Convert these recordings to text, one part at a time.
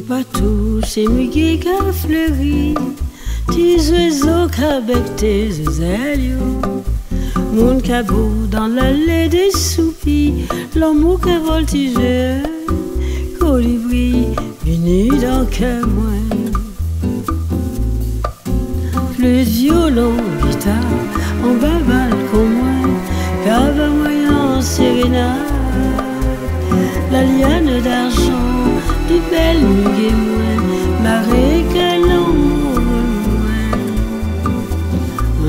Tout partout, c'est muguet qui a fleuri, tes oiseaux qui tes ailes. Mon cabot dans l'allée des soupis, l'amour qui voltige, colibri, venu dans que moi. Plus violon, guitare, en babal comme moi, cave moyen sérénade, la liane d'argent belge mwen Mare kalon mwen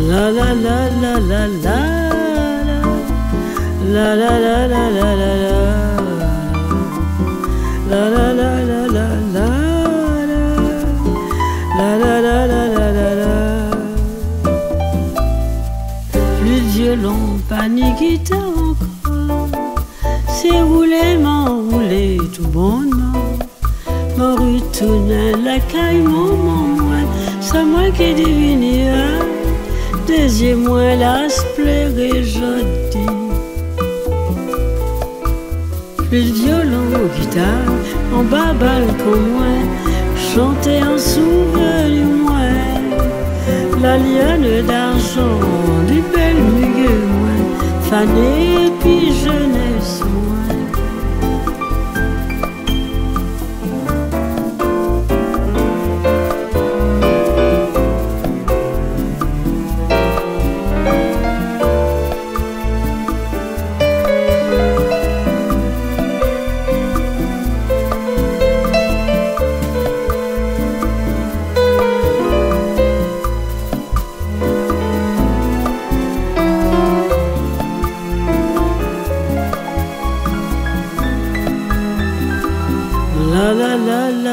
La la la la la la La la la la la la La la la la la la La la la la la la la Plus violon, panique encore. S'est roulé, m'enroulé tout bonnement la caille mon moment ça moi qui devine hein. des moi l'aspect et jodi plus violon aux guitare en bas balcon moi chanter en souvenir moi la lionne d'argent du bel muguet moi fané puis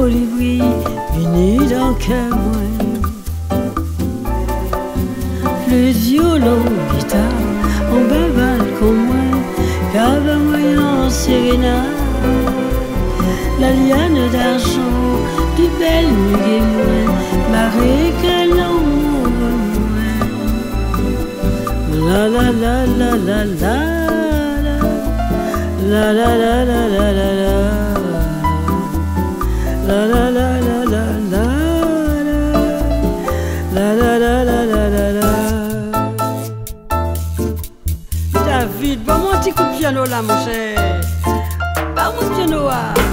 colibri venu dans moi Plus violon, guitare, en babal comme moi Cave moyen La liane d'argent du bel muguet Marée que la la la la la La la. La la la la petit coup de piano là mon cher. Mon piano ah